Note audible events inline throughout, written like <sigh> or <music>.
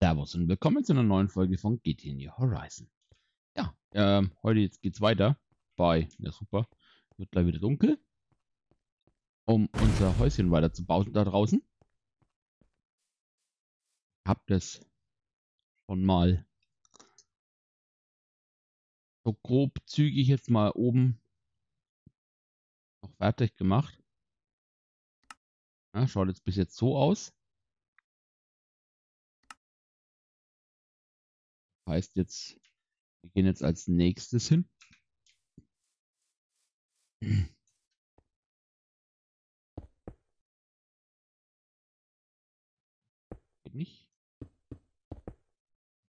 Servus und willkommen zu einer neuen Folge von GT New Horizon. Ja, ähm, heute jetzt geht's weiter bei, ja super, wird gleich wieder dunkel, um unser Häuschen weiter zu bauen da draußen. Hab das schon mal so grob zügig jetzt mal oben noch fertig gemacht. Ja, schaut jetzt bis jetzt so aus. Heißt jetzt, wir gehen jetzt als nächstes hin. Geht nicht.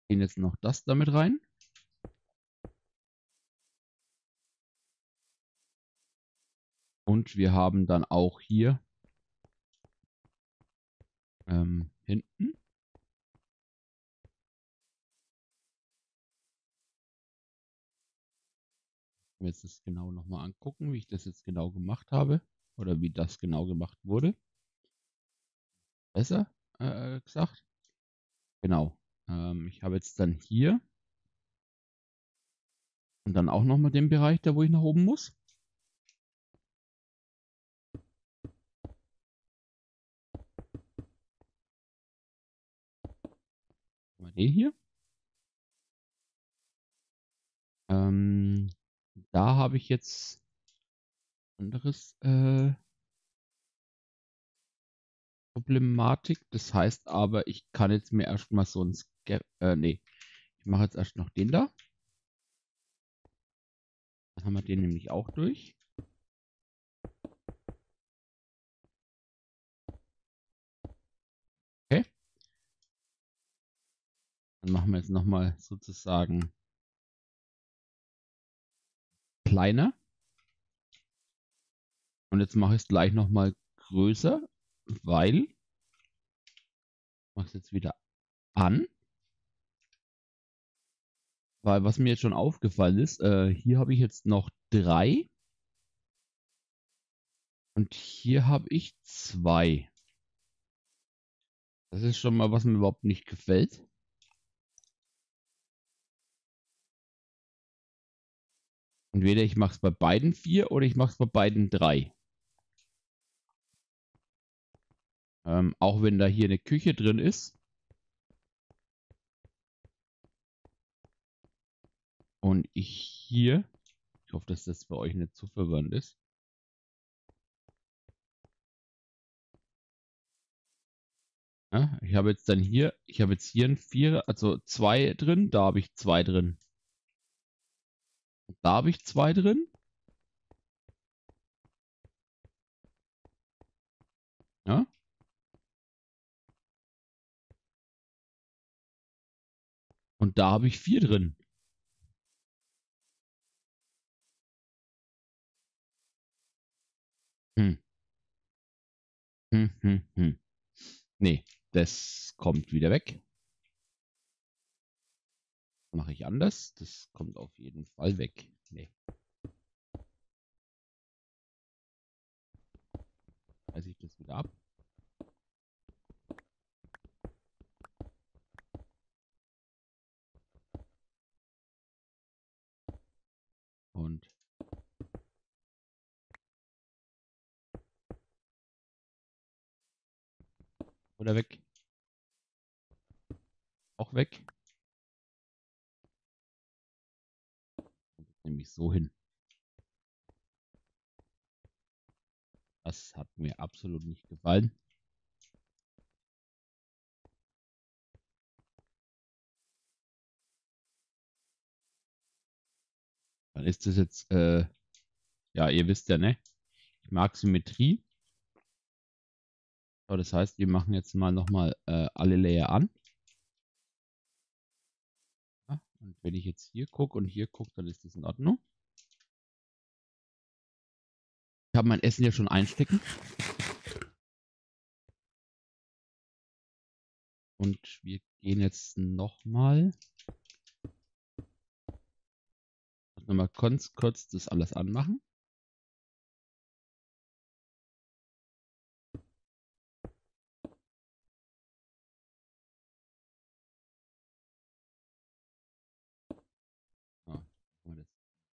Gehen jetzt noch das damit rein. Und wir haben dann auch hier ähm, hinten mir jetzt das genau nochmal angucken, wie ich das jetzt genau gemacht habe oder wie das genau gemacht wurde. Besser äh, gesagt. Genau. Ähm, ich habe jetzt dann hier und dann auch nochmal den Bereich, da wo ich nach oben muss. Mal den hier. Ähm, da habe ich jetzt anderes äh, Problematik. Das heißt aber, ich kann jetzt mir erstmal so ein Sca äh, nee, ich mache jetzt erst noch den da. Dann haben wir den nämlich auch durch. Okay. Dann machen wir jetzt nochmal sozusagen kleiner. Und jetzt mache ich es gleich nochmal größer, weil ich mache es jetzt wieder an. Weil was mir jetzt schon aufgefallen ist, äh, hier habe ich jetzt noch drei. Und hier habe ich zwei. Das ist schon mal, was mir überhaupt nicht gefällt. Entweder ich mache es bei beiden vier oder ich mache es bei beiden drei. Ähm, auch wenn da hier eine Küche drin ist. Und ich hier, ich hoffe, dass das bei euch nicht zu verwandt ist. Ja, ich habe jetzt dann hier, ich habe jetzt hier ein vier, also zwei drin, da habe ich zwei drin. Da habe ich zwei drin. Ja. Und da habe ich vier drin. Hm. Hm, hm, hm. Nee, das kommt wieder weg mache ich anders. Das kommt auf jeden Fall weg. Nee. Reiße ich das wieder ab. Und oder weg. Auch weg. Nämlich so hin. Das hat mir absolut nicht gefallen. Dann ist das jetzt, äh, ja, ihr wisst ja, ne? Ich mag Symmetrie. So, das heißt, wir machen jetzt mal nochmal äh, alle Layer an. Und wenn ich jetzt hier gucke und hier gucke, dann ist das in Ordnung. Ich habe mein Essen ja schon einstecken. Und wir gehen jetzt nochmal. Nochmal kurz, kurz das alles anmachen.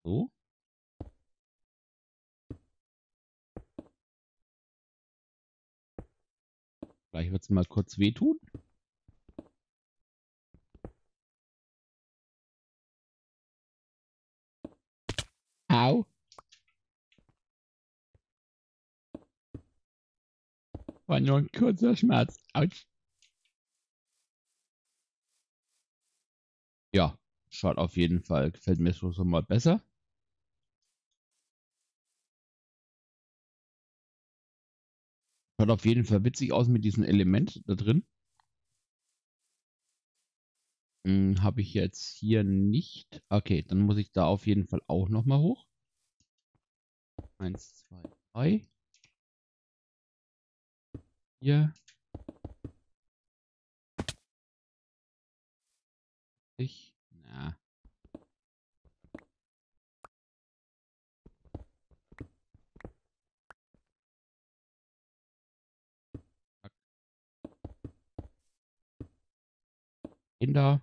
So. Gleich wird es mal kurz wehtun. Au. War nur ein kurzer Schmerz. Autsch. Ja, schaut auf jeden Fall, gefällt mir schon mal besser. Schaut auf jeden Fall witzig aus mit diesem Element da drin. Hm, Habe ich jetzt hier nicht. Okay, dann muss ich da auf jeden Fall auch nochmal hoch. Eins, zwei, drei. Hier. Ich. Kinder.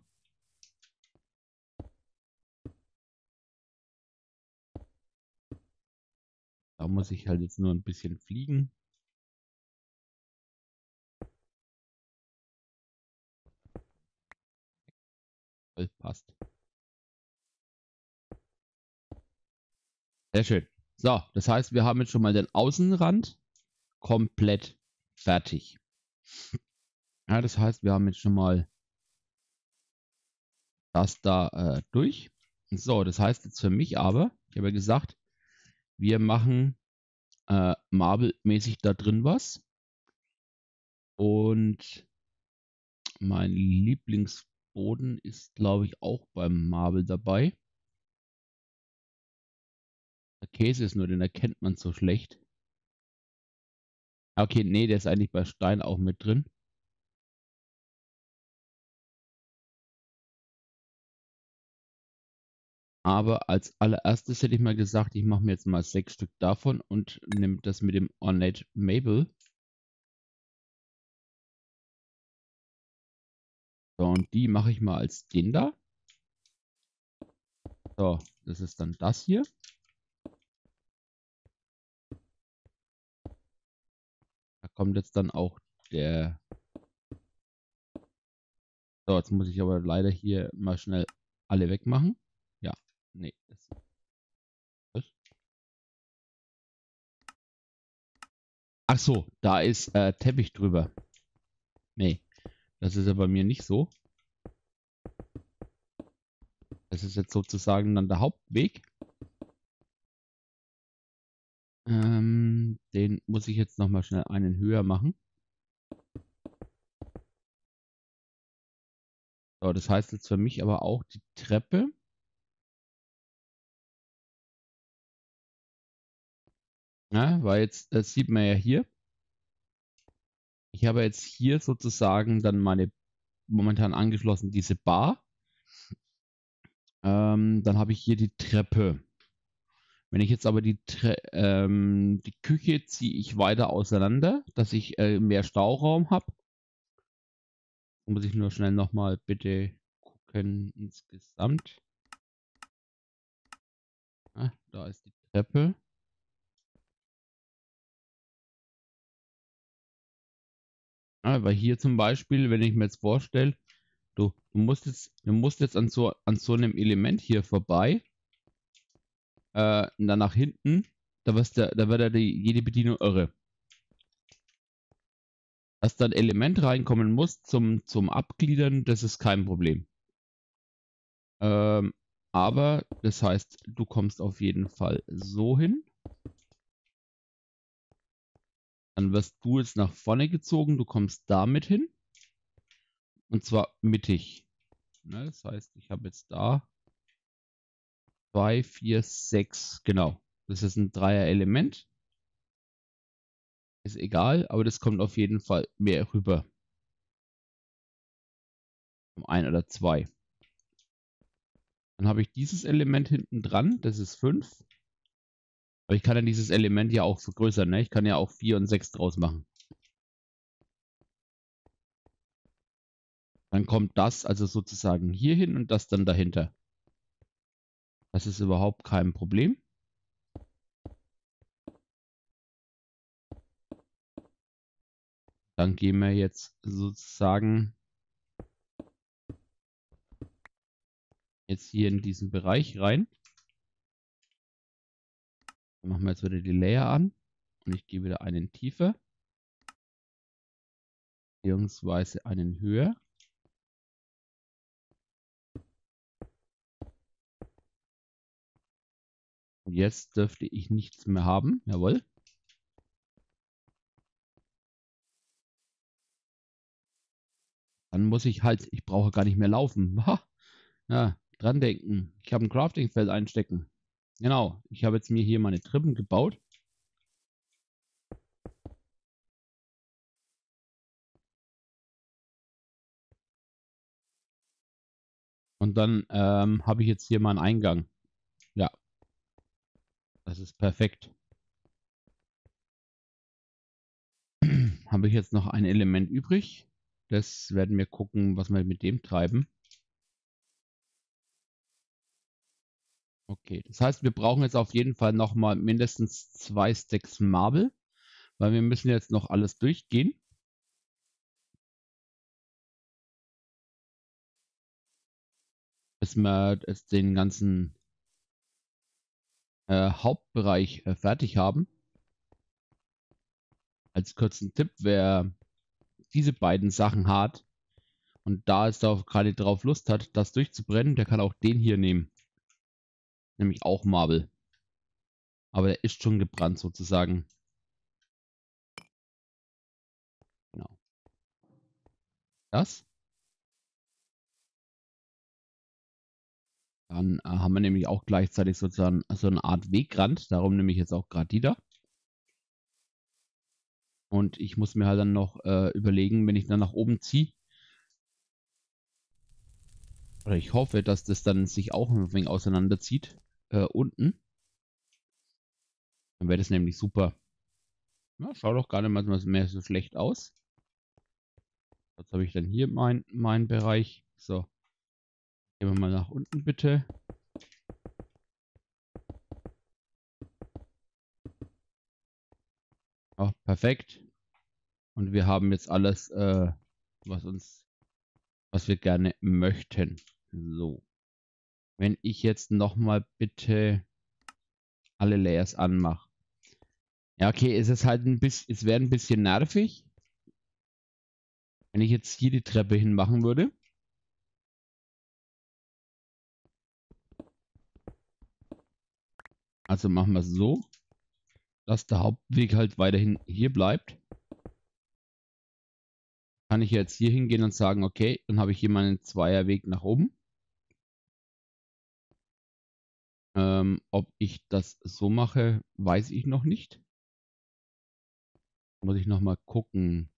Da muss ich halt jetzt nur ein bisschen fliegen. Passt. Sehr schön. So, das heißt, wir haben jetzt schon mal den Außenrand komplett fertig. Ja, das heißt, wir haben jetzt schon mal das da äh, durch. So, das heißt jetzt für mich aber, ich habe ja gesagt, wir machen äh, Marble-mäßig da drin was. Und mein Lieblingsboden ist, glaube ich, auch beim Marble dabei. Der Käse ist nur, den erkennt man so schlecht. Okay, nee, der ist eigentlich bei Stein auch mit drin. Aber als allererstes hätte ich mal gesagt, ich mache mir jetzt mal sechs Stück davon und nehme das mit dem Ornate Mabel. So, und die mache ich mal als den da. So, das ist dann das hier. Da kommt jetzt dann auch der... So, jetzt muss ich aber leider hier mal schnell alle wegmachen. Nee. Das Was? Ach so, da ist äh, Teppich drüber. Nee, das ist ja bei mir nicht so. Das ist jetzt sozusagen dann der Hauptweg. Ähm, den muss ich jetzt nochmal schnell einen höher machen. So, das heißt jetzt für mich aber auch die Treppe Ja, weil jetzt, das sieht man ja hier. Ich habe jetzt hier sozusagen dann meine momentan angeschlossen diese Bar. Ähm, dann habe ich hier die Treppe. Wenn ich jetzt aber die, Tre ähm, die Küche ziehe ich weiter auseinander, dass ich äh, mehr Stauraum habe. Muss ich nur schnell nochmal bitte gucken insgesamt. Ah, da ist die Treppe. Weil hier zum Beispiel, wenn ich mir jetzt vorstelle, du, du musst jetzt, du musst jetzt an so, an so einem Element hier vorbei, äh, und dann nach hinten, da, der, da wird ja die, jede Bedienung irre. Dass da ein Element reinkommen muss zum, zum Abgliedern, das ist kein Problem. Ähm, aber das heißt, du kommst auf jeden Fall so hin. Dann wirst du jetzt nach vorne gezogen, du kommst damit hin. Und zwar mittig. Ne, das heißt, ich habe jetzt da 2, 4, 6, genau. Das ist ein Dreier-Element. Ist egal, aber das kommt auf jeden Fall mehr rüber. Um ein oder zwei. Dann habe ich dieses Element hinten dran, das ist 5. Aber ich kann ja dieses Element ja auch vergrößern, ne? Ich kann ja auch 4 und 6 draus machen. Dann kommt das also sozusagen hier hin und das dann dahinter. Das ist überhaupt kein Problem. Dann gehen wir jetzt sozusagen jetzt hier in diesen Bereich rein. Dann machen wir jetzt wieder die Layer an und ich gehe wieder einen tiefer. Beziehungsweise einen höher. Und jetzt dürfte ich nichts mehr haben. Jawohl. Dann muss ich halt, ich brauche gar nicht mehr laufen. <laughs> Ha. Ja, dran denken. Ich habe ein Crafting-Feld einstecken. Genau, ich habe jetzt mir hier meine Trippen gebaut. Und dann ähm, habe ich jetzt hier meinen Eingang. Ja. Das ist perfekt. <clears throat> habe ich jetzt noch ein Element übrig. Das werden wir gucken, was wir mit dem treiben. Okay, das heißt, wir brauchen jetzt auf jeden Fall nochmal mindestens zwei Stacks Marble, weil wir müssen jetzt noch alles durchgehen. Bis wir jetzt den ganzen äh, Hauptbereich äh, fertig haben. Als kurzen Tipp, wer diese beiden Sachen hat und da es da gerade drauf Lust hat, das durchzubrennen, der kann auch den hier nehmen. Nämlich auch Marble. Aber der ist schon gebrannt sozusagen. Genau. Das. Dann äh, haben wir nämlich auch gleichzeitig sozusagen so eine Art Wegrand. Darum nehme ich jetzt auch gerade die da. Und ich muss mir halt dann noch äh, überlegen, wenn ich dann nach oben ziehe. Oder ich hoffe, dass das dann sich auch ein wenig auseinanderzieht. Äh, unten. Dann wäre das nämlich super. Ja, schaut doch gar nicht mal mehr so schlecht aus. Jetzt habe ich dann hier meinen mein Bereich. So. Gehen wir mal nach unten bitte. Oh, perfekt. Und wir haben jetzt alles, äh, was uns, was wir gerne möchten. So. Wenn ich jetzt nochmal bitte alle Layers anmache. Ja, okay, es ist halt ein bisschen, es wäre ein bisschen nervig. Wenn ich jetzt hier die Treppe hinmachen würde. Also machen wir es so dass der Hauptweg halt weiterhin hier bleibt, kann ich jetzt hier hingehen und sagen, okay, dann habe ich hier meinen Zweierweg nach oben. Ähm, ob ich das so mache, weiß ich noch nicht. Muss ich noch mal gucken.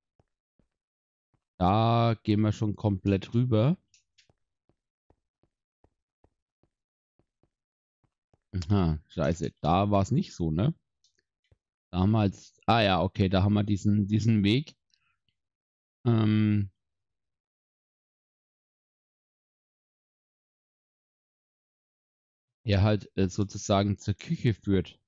Da gehen wir schon komplett rüber. Aha, scheiße. Da war es nicht so, ne? Damals, ah ja, okay, da haben wir diesen, diesen Weg. Ähm, der halt äh, sozusagen zur Küche führt.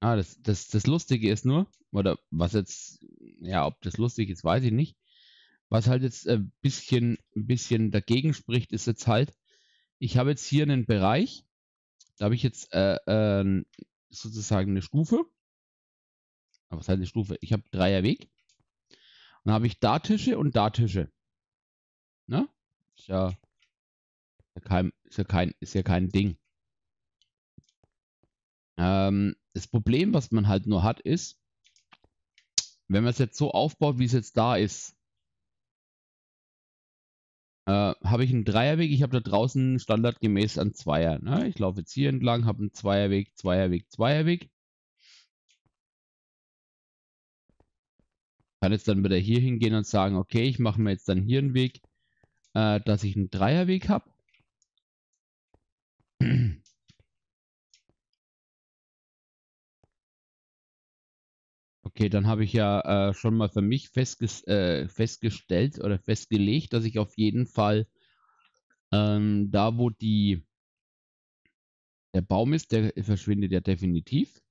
Ah, das, das, das Lustige ist nur, oder was jetzt, ja, ob das lustig ist, weiß ich nicht. Was halt jetzt ein bisschen, ein bisschen dagegen spricht, ist jetzt halt, ich habe jetzt hier einen Bereich, da habe ich jetzt äh, äh, sozusagen eine Stufe. Aber was heißt eine Stufe? Ich habe Dreierweg. Und dann habe ich da Tische und da Tische. Ne? Ist ja, kein, ist ja, kein, ist ja kein Ding. Ähm, das Problem, was man halt nur hat, ist, wenn man es jetzt so aufbaut, wie es jetzt da ist, äh, habe ich einen Dreierweg. Ich habe da draußen standardgemäß einen Zweier. Ne? Ich laufe jetzt hier entlang, habe einen Zweierweg, Zweierweg, Zweierweg. Kann jetzt dann wieder hier hingehen und sagen, okay, ich mache mir jetzt dann hier einen Weg, äh, dass ich einen Dreierweg habe. Okay, dann habe ich ja äh, schon mal für mich festges äh, festgestellt oder festgelegt, dass ich auf jeden Fall Ähm, da, wo die der Baum ist, der verschwindet ja definitiv.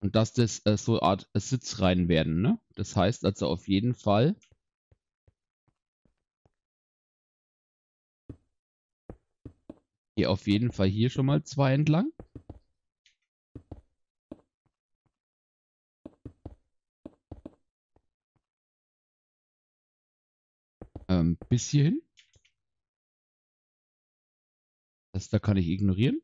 Und dass das äh, so eine Art äh, Sitzreihen werden, ne? Das heißt also auf jeden Fall. Hier auf jeden Fall hier schon mal zwei entlang. Ähm, bis hierhin. Das da kann ich ignorieren.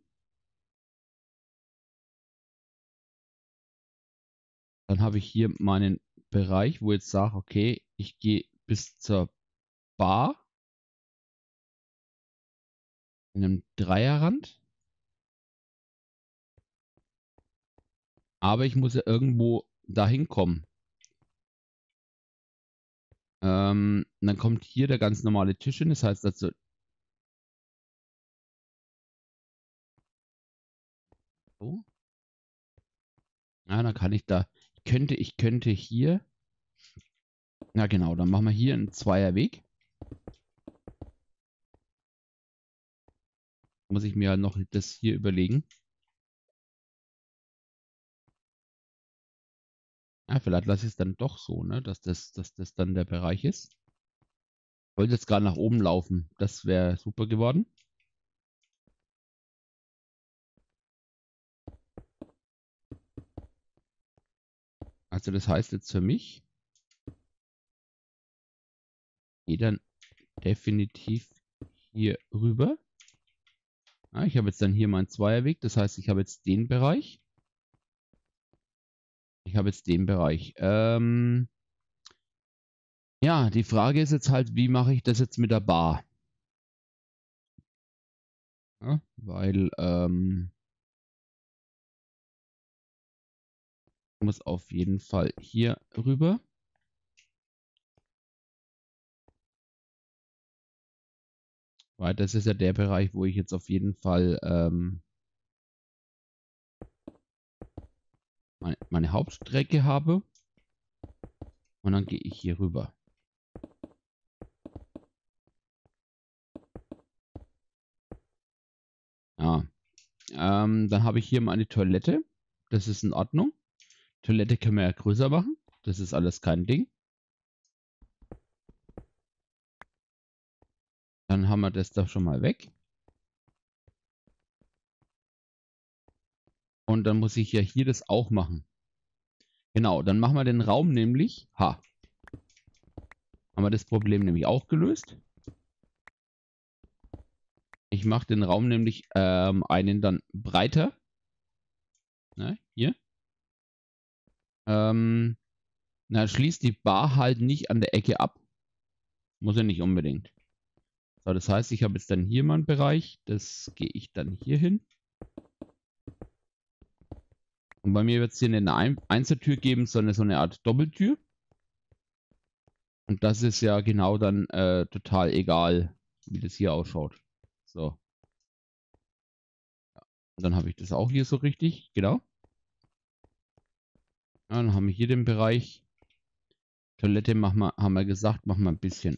Dann habe ich hier meinen Bereich, wo ich jetzt sage, okay, ich gehe bis zur Bar in einem Dreierrand. Aber ich muss ja irgendwo dahin kommen. Ähm, dann kommt hier der ganz normale Tisch hin. Das heißt also. So. Ja, dann kann ich da. Ich könnte, ich könnte hier. Na genau, dann machen wir hier einen Zweierweg. Muss ich mir noch das hier überlegen. Ja, vielleicht lasse ich es dann doch so, ne? Dass das, dass das dann der Bereich ist. Ich wollte jetzt gerade nach oben laufen. Das wäre super geworden. Also das heißt jetzt für mich, gehe dann definitiv hier rüber. Ja, ich habe jetzt dann hier meinen Zweierweg. Das heißt, ich habe jetzt den Bereich. Ich habe jetzt den Bereich. Ähm, ja, die Frage ist jetzt halt, wie mache ich das jetzt mit der Bar? Ja, weil, ähm, ich muss auf jeden Fall hier rüber. Weil das ist ja der Bereich, wo ich jetzt auf jeden Fall ähm, meine, meine Hauptstrecke habe. Und dann gehe ich hier rüber. Ja. Ähm, dann habe ich hier meine Toilette. Das ist in Ordnung. Toilette können wir ja größer machen. Das ist alles kein Ding. Dann haben wir das da schon mal weg. Und dann muss ich ja hier das auch machen. Genau, dann machen wir den Raum nämlich. Ha. Haben wir das Problem nämlich auch gelöst. Ich mache den Raum nämlich ähm, einen dann breiter. Ne, hier. Ähm, na, schließt die Bar halt nicht an der Ecke ab. Muss er nicht unbedingt. So, das heißt, ich habe jetzt dann hier meinen Bereich. Das gehe ich dann hier hin. Und bei mir wird es hier eine Einzeltür geben, sondern so eine Art Doppeltür. Und das ist ja genau dann äh, total egal, wie das hier ausschaut. So. Und dann habe ich das auch hier so richtig, genau. Ja, dann haben wir hier den Bereich. Toilette machen wir, haben wir gesagt, machen wir ein bisschen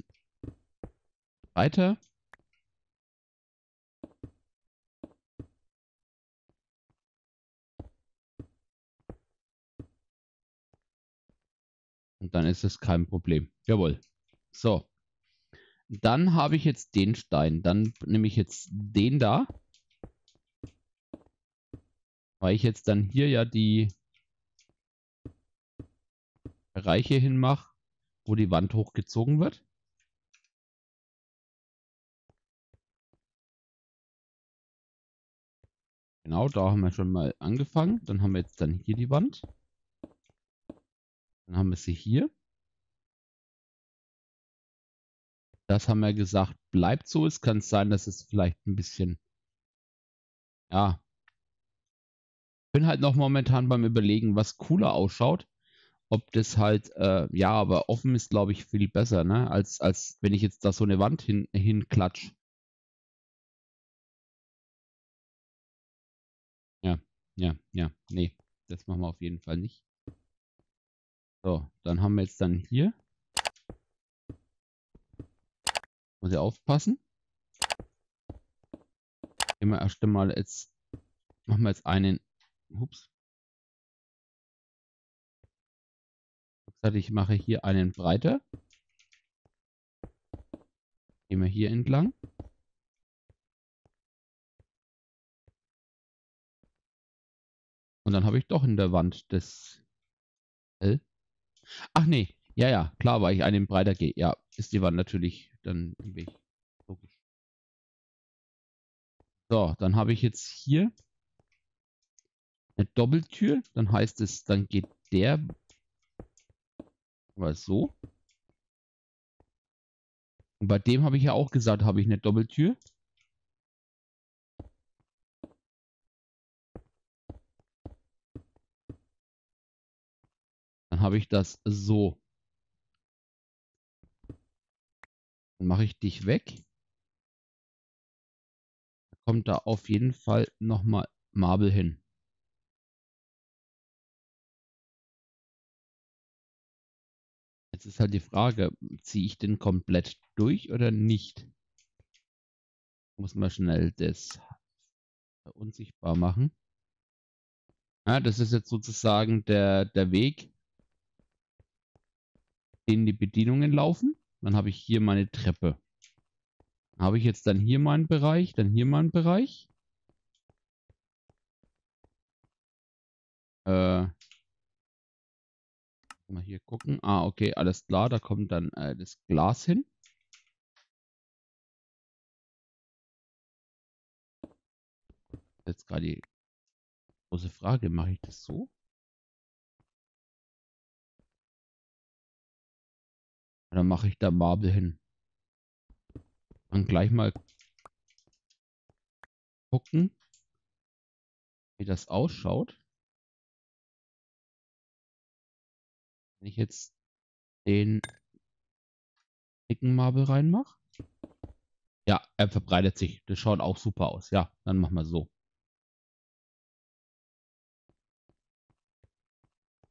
weiter. Und dann ist es kein Problem. Jawohl. So. Dann habe ich jetzt den Stein. Dann nehme ich jetzt den da. Weil ich jetzt dann hier ja die Bereiche hinmache, wo die Wand hochgezogen wird. Genau, da haben wir schon mal angefangen. Dann haben wir jetzt dann hier die Wand. Dann haben wir sie hier. Das haben wir gesagt, bleibt so. Es kann sein, dass es vielleicht ein bisschen, ja, bin halt noch momentan beim Überlegen, was cooler ausschaut. Ob das halt, äh, ja, aber offen ist, glaube ich, viel besser, ne? Als, als wenn ich jetzt da so eine Wand hin, hinklatsch. Ja, ja, ja, nee, das machen wir auf jeden Fall nicht. So, dann haben wir jetzt dann hier. Muss ich aufpassen. Wir erst einmal jetzt, machen wir jetzt einen, ups. Ich mache hier einen breiter. Gehen wir hier entlang. Und dann habe ich doch in der Wand das L. Ach nee, ja, ja, klar, weil ich einen breiter gehe. Ja, ist die Wand natürlich dann im Weg. Logisch. So, dann habe ich jetzt hier eine Doppeltür. Dann heißt es, dann geht der mal so. Und bei dem habe ich ja auch gesagt, habe ich eine Doppeltür. Dann habe ich das so. Dann mache ich dich weg. Kommt da auf jeden Fall nochmal Marble hin. Jetzt ist halt die Frage, ziehe ich den komplett durch oder nicht? Muss man schnell das unsichtbar machen. Ja, das ist jetzt sozusagen der, der Weg, den die Bedienungen laufen. Dann habe ich hier meine Treppe. Habe ich jetzt dann hier meinen Bereich, dann hier meinen Bereich. Äh, Mal hier gucken. Ah, okay, alles klar. Da kommt dann äh, das Glas hin. Jetzt gerade die große Frage, mache ich das so? Oder mache ich da Marble hin? Dann gleich mal gucken, wie das ausschaut. Wenn ich jetzt den dicken Marble reinmache. Ja, er verbreitet sich. Das schaut auch super aus. Ja, dann machen wir so.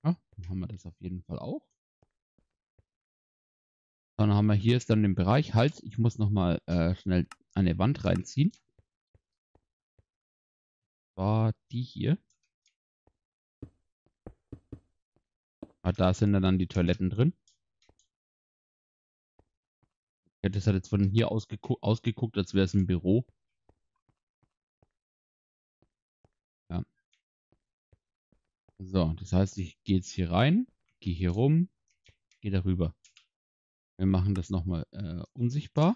Ja, dann haben wir das auf jeden Fall auch. Dann haben wir hier ist dann den Bereich. Halt, ich muss nochmal äh, schnell eine Wand reinziehen. War die hier. Ah, da sind dann die Toiletten drin. Ja, das hat jetzt von hier ausgeguckt, ausgeguckt als wäre es ein Büro. Ja. So, das heißt, ich gehe jetzt hier rein, gehe hier rum, gehe darüber. Wir machen das nochmal äh, unsichtbar.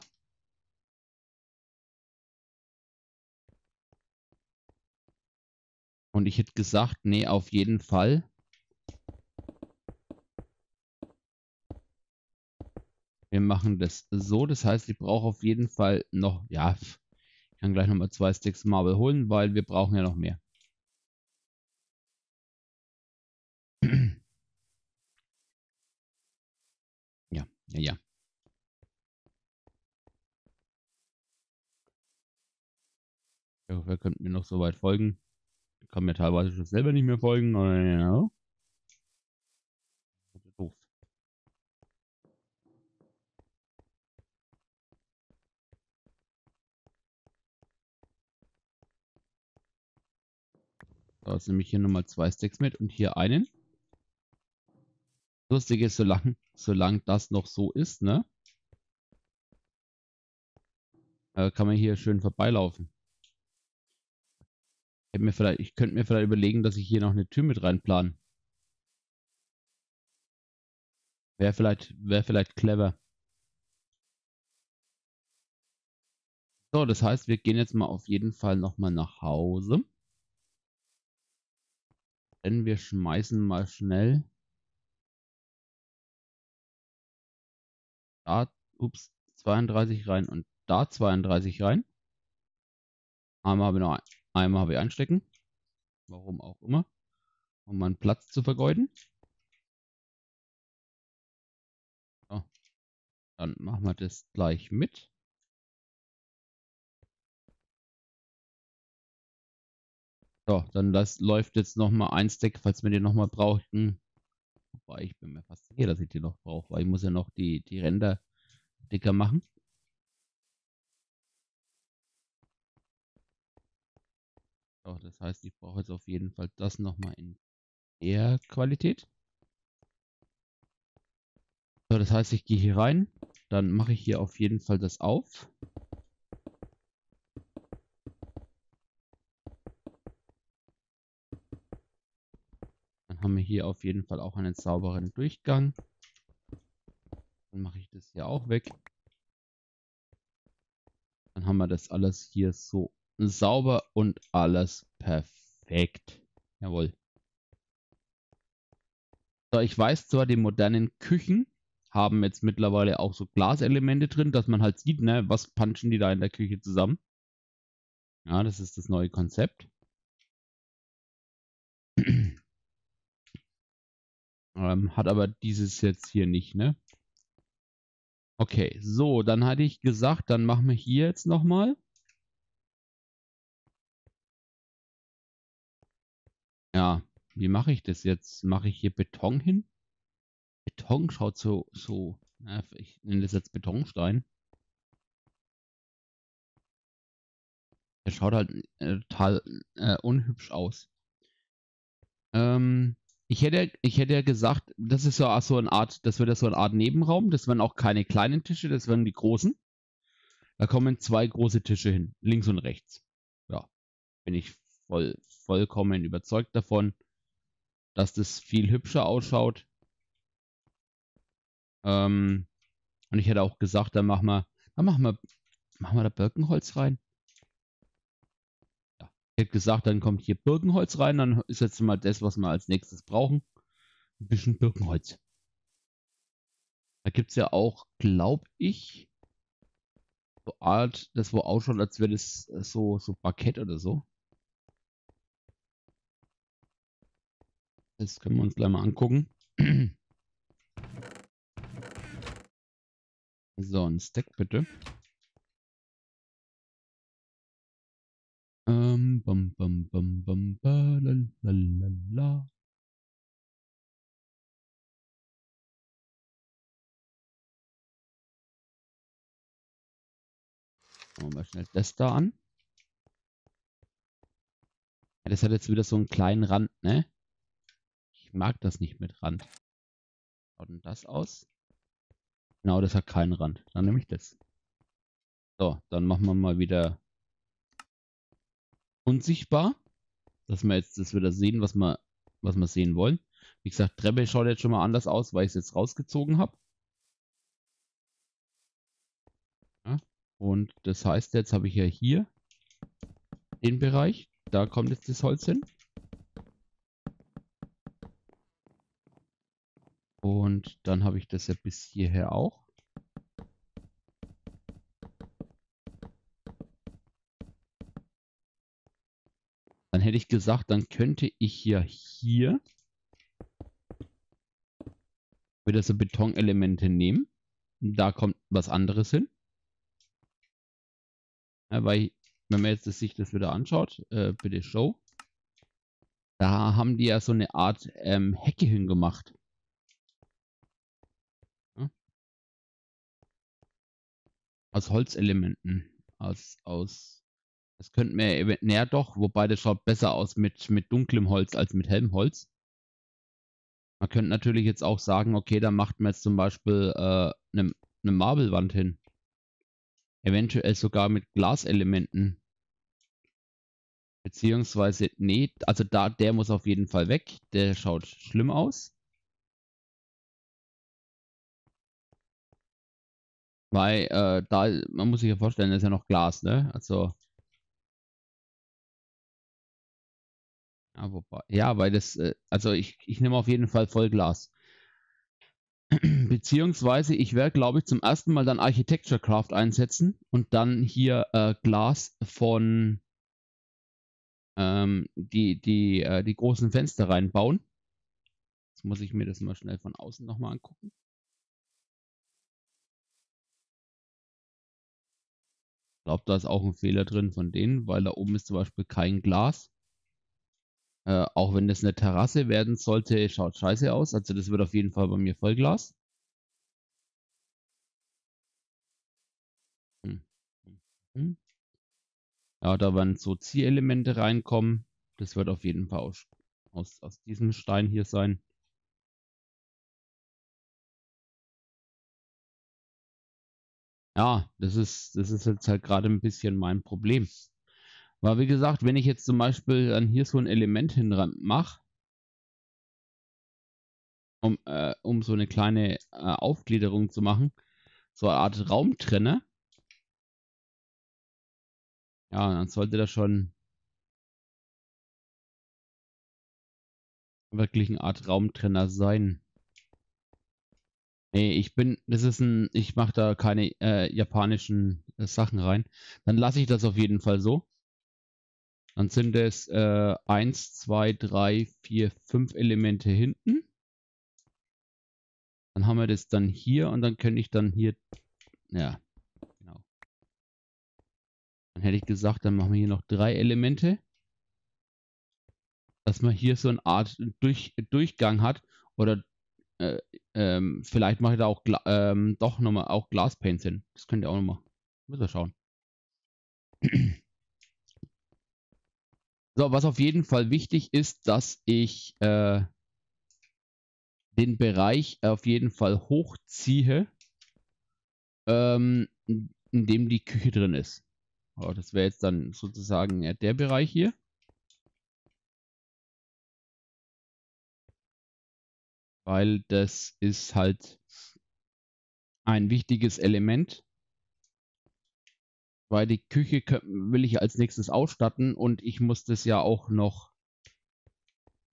Und ich hätte gesagt, nee, auf jeden Fall Wir machen das so. Das heißt, ich brauche auf jeden Fall noch, ja, ich kann gleich nochmal zwei Sticks Marble holen, weil wir brauchen ja noch mehr. Ja, ja, ja. Ich hoffe, ihr könnt mir noch so weit folgen. Ich kann mir teilweise schon selber nicht mehr folgen. Da ist nämlich hier nochmal zwei Stacks mit und hier einen. Lustig ist, solange, solange das noch so ist, ne? Äh, kann man hier schön vorbeilaufen. Ich, mir vielleicht, ich könnte mir vielleicht überlegen, dass ich hier noch eine Tür mit reinplanen. Wäre vielleicht, wäre vielleicht clever. So, das heißt, wir gehen jetzt mal auf jeden Fall nochmal nach Hause. Denn wir schmeißen mal schnell da, ups, 32 rein und da 32 rein. Einmal habe ich noch einmal habe ich einstecken. Warum auch immer. Um meinen Platz zu vergeuden. So. Dann machen wir das gleich mit. So, dann das läuft jetzt nochmal ein Stack, falls wir den nochmal brauchen. Wobei ich bin mir fast sicher, dass ich die noch brauche, weil ich muss ja noch die, die Ränder dicker machen. So, das heißt, ich brauche jetzt auf jeden Fall das nochmal in der Qualität. So, das heißt, ich gehe hier rein, dann mache ich hier auf jeden Fall das auf. Haben wir hier auf jeden Fall auch einen sauberen Durchgang. Dann mache ich das hier auch weg. Dann haben wir das alles hier so sauber und alles perfekt. Jawohl. So, ich weiß zwar, die modernen Küchen haben jetzt mittlerweile auch so Glaselemente drin, dass man halt sieht, ne, was punchen die da in der Küche zusammen. Ja, das ist das neue Konzept. Ähm, hat aber dieses jetzt hier nicht, ne? Okay, so, dann hatte ich gesagt, dann machen wir hier jetzt nochmal. Ja, wie mache ich das jetzt? Mache ich hier Beton hin? Beton schaut so, so, ich nenne das jetzt Betonstein. Der schaut halt äh, total äh, unhübsch aus. Ähm, ich hätte, ich hätte ja gesagt, das ist ja so eine Art, das wird ja so eine Art Nebenraum. Das werden auch keine kleinen Tische, das werden die großen. Da kommen zwei große Tische hin, links und rechts. Ja, bin ich voll, vollkommen überzeugt davon, dass das viel hübscher ausschaut. Ähm, und ich hätte auch gesagt, dann machen wir, dann machen wir, machen wir da Birkenholz rein. Hätte gesagt, dann kommt hier Birkenholz rein, dann ist jetzt mal das, was wir als nächstes brauchen. Ein bisschen Birkenholz. Da gibt es ja auch, glaube ich, so Art, das wo ausschaut, als wäre das so, so Parkett oder so. Das können wir uns gleich mal angucken. <clears throat> So, ein Stack bitte. Ähm, bam, bam, bam, bam, ba, la, la, la, la. Machen wir mal schnell das da an. Ja, das hat jetzt wieder so einen kleinen Rand, ne? Ich mag das nicht mit Rand. Schaut denn das aus? Genau, das hat keinen Rand. Dann nehme ich das. So, dann machen wir mal wieder unsichtbar. Dass wir jetzt das wieder sehen, was wir, was wir sehen wollen. Wie gesagt, Treppe schaut jetzt schon mal anders aus, weil ich es jetzt rausgezogen habe. Ja, und das heißt, jetzt habe ich ja hier den Bereich. Da kommt jetzt das Holz hin. Und dann habe ich das ja bis hierher auch. Hätte ich gesagt, dann könnte ich ja hier wieder so Betonelemente nehmen. Da kommt was anderes hin. Ja, weil, wenn man jetzt das, sich das wieder anschaut, äh, bitte Show, da haben die ja so eine Art ähm, Hecke hingemacht. Aus Holzelementen. Aus, aus. Das könnten wir näher doch, wobei das schaut besser aus mit, mit dunklem Holz als mit hellem Holz. Man könnte natürlich jetzt auch sagen, okay, da macht man jetzt zum Beispiel äh, eine, eine Marbelwand hin. Eventuell sogar mit Glaselementen. Beziehungsweise, nee, also da, der muss auf jeden Fall weg. Der schaut schlimm aus. Weil äh, da, man muss sich ja vorstellen, das ist ja noch Glas, ne? Also. Ja, wobei, ja weil das, äh, also ich, ich nehme auf jeden Fall Vollglas. <clears throat> Beziehungsweise ich werde, glaube ich, zum ersten Mal dann Architecture Craft einsetzen und dann hier äh, Glas von ähm, die, die, äh, die großen Fenster reinbauen. Jetzt muss ich mir das mal schnell von außen nochmal angucken. glaube, da ist auch ein Fehler drin von denen, weil da oben ist zum Beispiel kein Glas. Äh, auch wenn das eine Terrasse werden sollte, schaut scheiße aus. Also das wird auf jeden Fall bei mir Vollglas. Hm. Hm. hm. Ja, da werden so Zielelemente reinkommen. Das wird auf jeden Fall aus, aus, aus diesem Stein hier sein. Ja, das ist, das ist jetzt halt gerade ein bisschen mein Problem. Weil wie gesagt, wenn ich jetzt zum Beispiel dann hier so ein Element hin mache, um, äh, um so eine kleine äh, Aufgliederung zu machen, so eine Art Raumtrenner, ja, dann sollte das schon wirklich eine Art Raumtrenner sein. Nee, ich bin, das ist ein, ich mache da keine äh, japanischen äh, Sachen rein. Dann lasse ich das auf jeden Fall so. Dann sind es äh, 1, 2, 3, 4, 5 Elemente hinten. Dann haben wir das dann hier und dann könnte ich dann hier, ja, genau. Dann hätte ich gesagt, dann machen wir hier noch drei Elemente. Dass man hier so eine Art Durch, Durchgang hat oder äh, ähm, vielleicht mache ich da auch ähm, doch nochmal auch Glaspaints hin. Das könnt ihr auch nochmal. Müssen wir schauen. So, was auf jeden Fall wichtig ist, dass ich äh, den Bereich auf jeden Fall hochziehe, ähm, in dem die Küche drin ist. Oh, das wäre jetzt dann sozusagen der Bereich hier. weil das ist halt ein wichtiges Element, weil die Küche will ich als nächstes ausstatten und ich muss das ja auch noch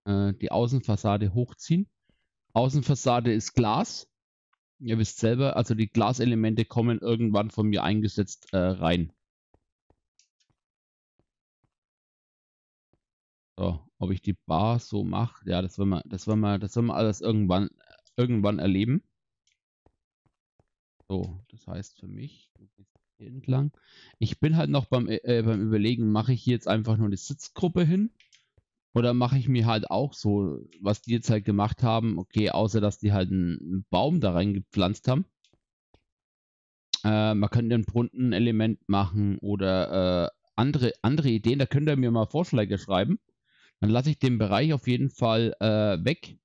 äh, die Außenfassade hochziehen. Außenfassade ist Glas. Ihr wisst selber, also die Glaselemente kommen irgendwann von mir eingesetzt äh, rein. So, ob ich die Bar so mache, ja, das werden wir, das werden wir, das werden wir alles irgendwann, irgendwann erleben. So, das heißt für mich, hier entlang. Ich bin halt noch beim, äh, beim Überlegen, mache ich hier jetzt einfach nur eine Sitzgruppe hin? Oder mache ich mir halt auch so, was die jetzt halt gemacht haben, okay, außer dass die halt einen Baum da reingepflanzt haben. Äh, man könnte ein Brunnenelement machen oder äh, andere, andere Ideen. Da könnt ihr mir mal Vorschläge schreiben. Dann lasse ich den Bereich auf jeden Fall äh, weg.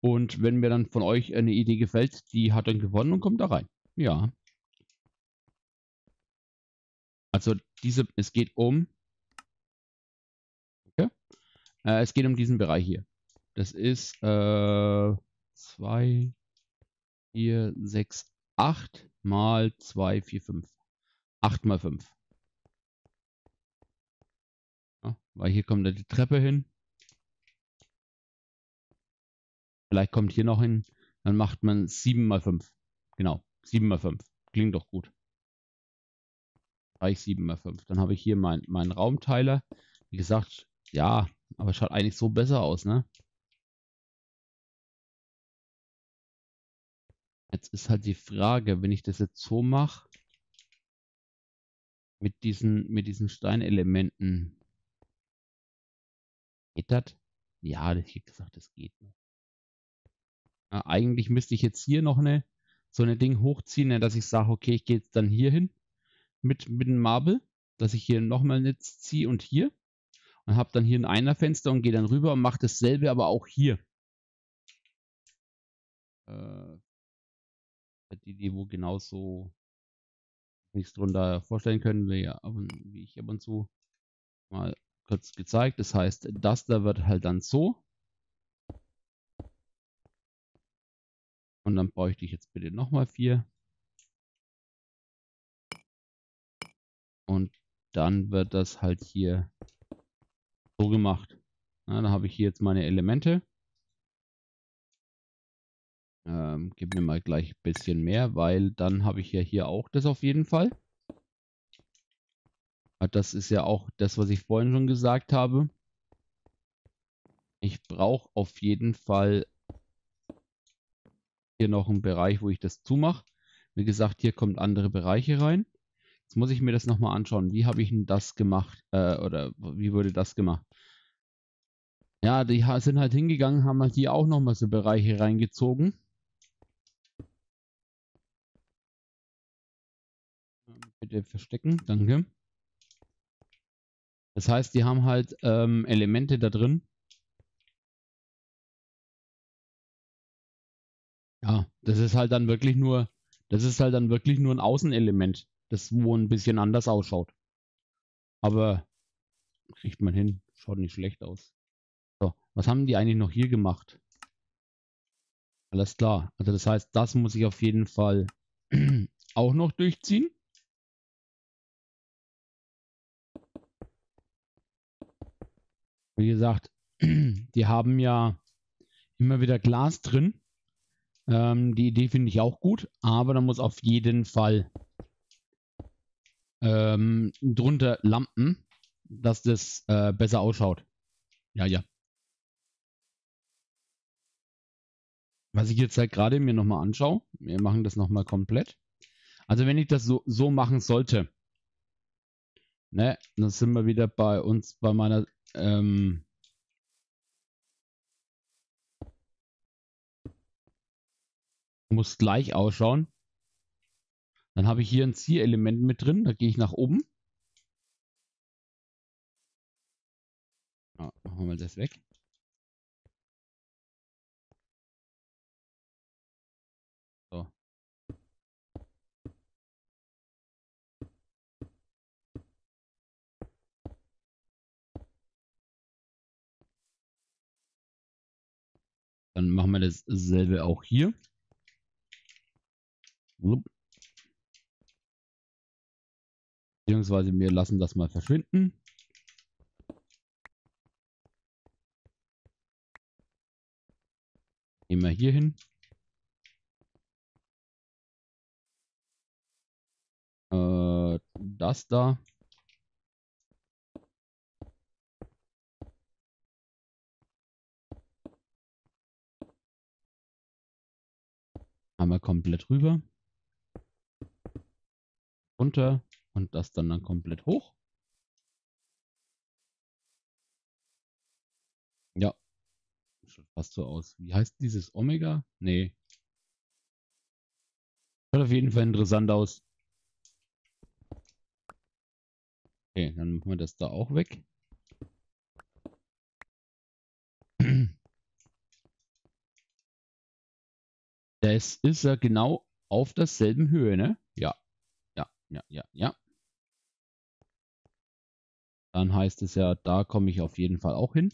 Und wenn mir dann von euch eine Idee gefällt, die hat dann gewonnen und kommt da rein. Ja. Also diese, es geht um. Okay. Äh, es geht um diesen Bereich hier. Das ist 2, 4, 6, 8 mal 2, 4, 5. 8 mal 5. Weil hier kommt die Treppe hin. Vielleicht kommt hier noch hin. Dann macht man 7 mal 5. Genau, 7 mal 5. Klingt doch gut. Reich 7 mal 5. Dann habe ich hier meinen mein Raumteiler. Wie gesagt, ja, aber schaut eigentlich so besser aus, ne? Jetzt ist halt die Frage, wenn ich das jetzt so mache, mit diesen, mit diesen Steinelementen, Geht das? Ja, das ich gesagt, das geht. Ja, eigentlich müsste ich jetzt hier noch eine, so eine Ding hochziehen, ne, dass ich sage, okay, ich gehe jetzt dann hier hin mit, mit dem Marble, dass ich hier nochmal ein Netz ziehe und hier und habe dann hier ein Einerfenster und gehe dann rüber und mache dasselbe aber auch hier. Äh, die, die wo genauso nichts drunter vorstellen können, wie, wie ich ab und zu mal kurz gezeigt. Das heißt, das da wird halt dann so. Und dann bräuchte ich jetzt bitte nochmal vier. Und dann wird das halt hier so gemacht. Ja, dann habe ich hier jetzt meine Elemente. Ähm, gib mir mal gleich ein bisschen mehr, weil dann habe ich ja hier auch das auf jeden Fall. Das ist ja auch das, was ich vorhin schon gesagt habe. Ich brauche auf jeden Fall hier noch einen Bereich, wo ich das zumache. Wie gesagt, hier kommen andere Bereiche rein. Jetzt muss ich mir das nochmal anschauen. Wie habe ich denn das gemacht? Äh, oder wie wurde das gemacht? Ja, die sind halt hingegangen, haben halt hier auch nochmal so Bereiche reingezogen. Bitte verstecken, danke. Das heißt, die haben halt ähm, Elemente da drin. Ja, das ist halt dann wirklich nur, das ist halt dann wirklich nur ein Außenelement, das wo ein bisschen anders ausschaut. Aber kriegt man hin, schaut nicht schlecht aus. So, was haben die eigentlich noch hier gemacht? Alles klar. Also das heißt, das muss ich auf jeden Fall <clears throat> auch noch durchziehen. Wie gesagt, <clears throat> die haben ja immer wieder Glas drin. Ähm, die Idee finde ich auch gut, aber da muss auf jeden Fall ähm, drunter Lampen, dass das äh, besser ausschaut. Ja, ja. Was ich jetzt halt gerade mir nochmal anschaue, wir machen das nochmal komplett. Also wenn ich das so, so machen sollte, ne, dann sind wir wieder bei uns, bei meiner, ähm, muss gleich ausschauen. Dann habe ich hier ein Zierelement mit drin, da gehe ich nach oben. Ah, machen wir mal das weg. Dann machen wir dasselbe auch hier. Beziehungsweise wir lassen das mal verschwinden. Gehen wir hier hin. Äh, das da. Einmal komplett rüber. Runter und das dann dann komplett hoch. Ja. Schaut fast so aus. Wie heißt dieses Omega? Nee. Schaut auf jeden Fall interessant aus. Okay, dann machen wir das da auch weg. <clears throat> Das ist ja genau auf derselben Höhe, ne? Ja. Ja, ja, ja, ja. Dann heißt es ja, da komme ich auf jeden Fall auch hin.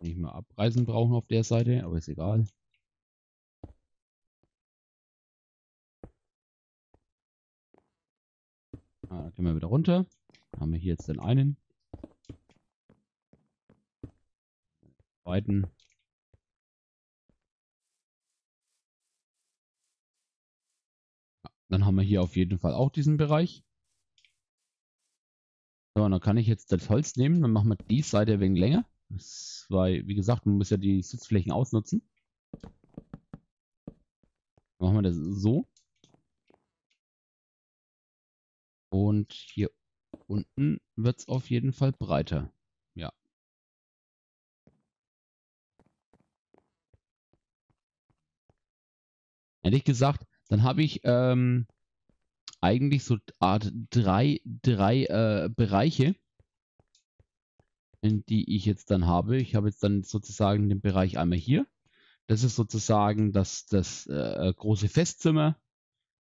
Nicht mehr abreißen brauchen auf der Seite, aber ist egal. Ah, da gehen wir wieder runter. Haben wir hier jetzt den einen. Zweiten. Dann haben wir hier auf jeden Fall auch diesen Bereich. So, dann kann ich jetzt das Holz nehmen. Dann machen wir die Seite ein wenig länger. Weil, wie gesagt, man muss ja die Sitzflächen ausnutzen. Machen wir das so. Und hier unten wird es auf jeden Fall breiter. Ja. Ehrlich gesagt, dann habe ich ähm, eigentlich so Art drei, drei äh, Bereiche, in die ich jetzt dann habe. Ich habe jetzt dann sozusagen den Bereich einmal hier. Das ist sozusagen das, das äh, große Festzimmer.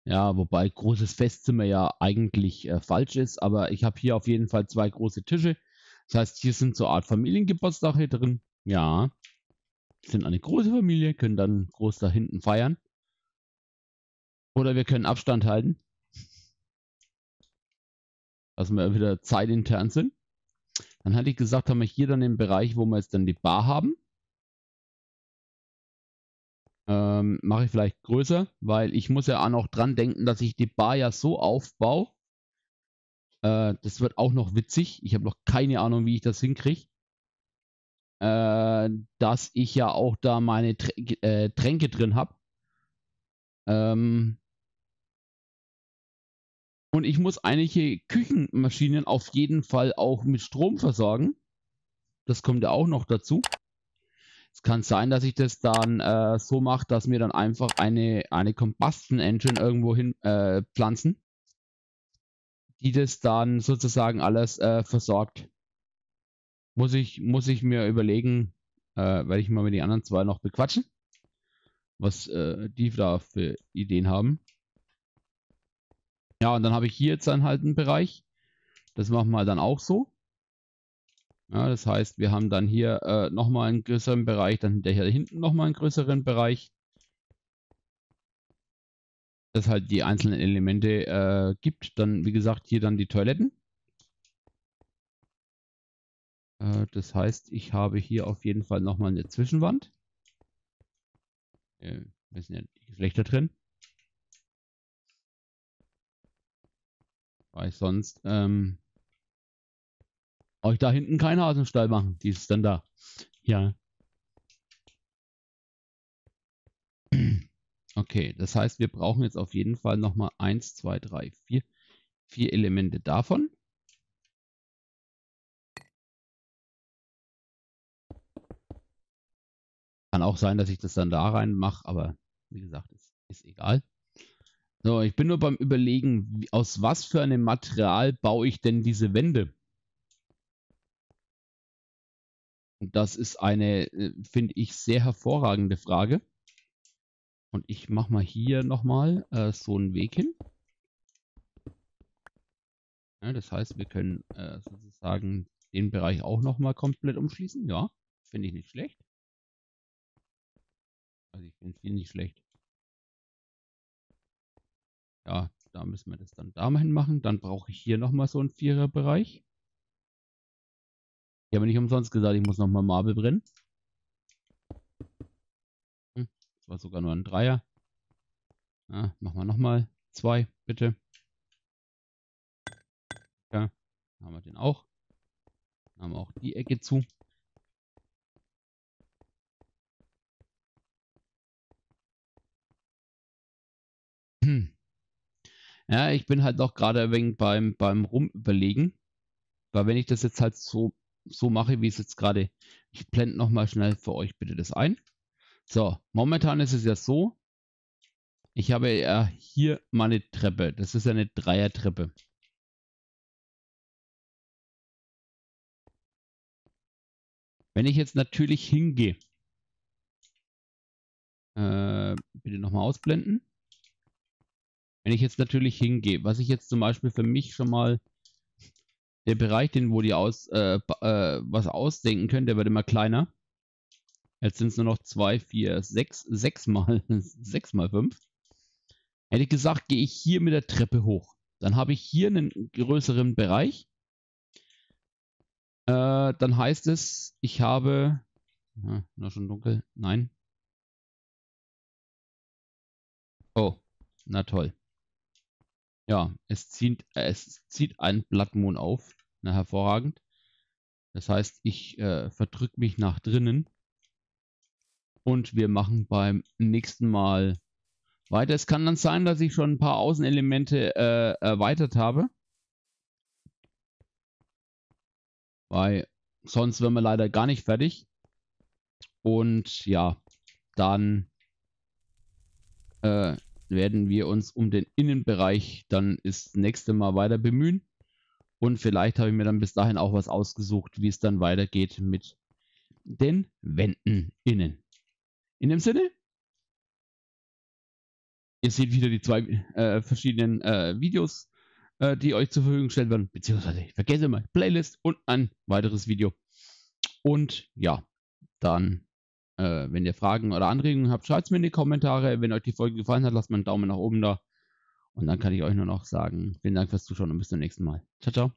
Ja, wobei großes Festzimmer ja eigentlich äh, falsch ist, aber ich habe hier auf jeden Fall zwei große Tische. Das heißt, hier sind so Art Familiengeburtstage drin. Ja, sind eine große Familie, können dann groß da hinten feiern. Oder wir können Abstand halten. Dass wir wieder zeitintern sind. Dann hatte ich gesagt, haben wir hier dann den Bereich, wo wir jetzt dann die Bar haben. Ähm, Mache ich vielleicht größer, weil ich muss ja auch noch dran denken, dass ich die Bar ja so aufbaue. Äh, das wird auch noch witzig. Ich habe noch keine Ahnung, wie ich das hinkriege. Äh, dass ich ja auch da meine Tr äh, Tränke drin habe. Ähm, und ich muss einige Küchenmaschinen auf jeden Fall auch mit Strom versorgen. Das kommt ja auch noch dazu. Jetzt kann sein, dass ich das dann äh, so mache, dass wir dann einfach eine, eine Combustion Engine irgendwo hin äh, pflanzen, die das dann sozusagen alles äh, versorgt. Muss ich, muss ich mir überlegen, äh, werde ich mal mit den anderen zwei noch bequatschen, was äh, die da für Ideen haben. Ja, und dann habe ich hier jetzt dann halt einen Bereich. Das machen wir dann auch so. Ja, das heißt, wir haben dann hier äh, nochmal einen größeren Bereich, dann hinterher hinten nochmal einen größeren Bereich. Das halt die einzelnen Elemente äh, gibt. Dann, wie gesagt, hier dann die Toiletten. Äh, das heißt, ich habe hier auf jeden Fall nochmal eine Zwischenwand. Äh, wir sind ja die Geschlechter drin. Weil sonst ähm, euch da hinten keinen Hasenstall machen. Die ist dann da. Ja. <clears throat> Okay, das heißt, wir brauchen jetzt auf jeden Fall nochmal 1, 2, 3, 4, vier Elemente davon. Kann auch sein, dass ich das dann da rein mache, aber wie gesagt, ist, ist egal. So, ich bin nur beim Überlegen, aus was für einem Material baue ich denn diese Wände? Und das ist eine, äh, finde ich, sehr hervorragende Frage. Und ich mache mal hier nochmal äh, so einen Weg hin. Ja, das heißt, wir können äh, sozusagen den Bereich auch nochmal komplett umschließen. Ja, finde ich nicht schlecht. Also ich finde viel nicht schlecht. Ja, da müssen wir das dann da mal hin machen. Dann brauche ich hier nochmal so einen Viererbereich. Ich habe nicht umsonst gesagt, ich muss nochmal Marble brennen. Hm, das war sogar nur ein Dreier. Ja, machen wir nochmal zwei, bitte. Ja, haben wir den auch. Dann haben wir auch die Ecke zu. Hm. Ja, ich bin halt noch gerade wenig beim, beim Rumüberlegen. Weil wenn ich das jetzt halt so, so mache, wie es jetzt gerade, ich blende nochmal schnell für euch bitte das ein. So, momentan ist es ja so, ich habe ja hier meine Treppe. Das ist eine Dreiertreppe. Wenn ich jetzt natürlich hingehe, äh, bitte nochmal ausblenden. Wenn ich jetzt natürlich hingehe, was ich jetzt zum Beispiel für mich schon mal, der Bereich, den wo die aus, äh, äh, was ausdenken können, der wird immer kleiner. Jetzt sind es nur noch 2, 4, 6, 6 mal, <laughs> 6 mal 5. Hätte ich gesagt, gehe ich hier mit der Treppe hoch. Dann habe ich hier einen größeren Bereich. Äh, dann heißt es, ich habe, noch schon dunkel, nein. Oh, na toll. Ja, es zieht, es zieht ein Blattmohn auf. Na, hervorragend. Das heißt, ich äh, verdrücke mich nach drinnen. Und wir machen beim nächsten Mal weiter. Es kann dann sein, dass ich schon ein paar Außenelemente äh, erweitert habe. Weil sonst wären wir leider gar nicht fertig. Und ja, dann äh, werden wir uns um den Innenbereich dann das nächste Mal weiter bemühen. Und vielleicht habe ich mir dann bis dahin auch was ausgesucht, wie es dann weitergeht mit den Wänden innen. In dem Sinne, ihr seht wieder die zwei äh, verschiedenen äh, Videos, äh, die euch zur Verfügung gestellt werden. Beziehungsweise, ich vergesse immer, Playlist und ein weiteres Video. Und ja, dann äh, wenn ihr Fragen oder Anregungen habt, schreibt es mir in die Kommentare. Wenn euch die Folge gefallen hat, lasst mal einen Daumen nach oben da. Und dann kann ich euch nur noch sagen, vielen Dank fürs Zuschauen und bis zum nächsten Mal. Ciao, ciao.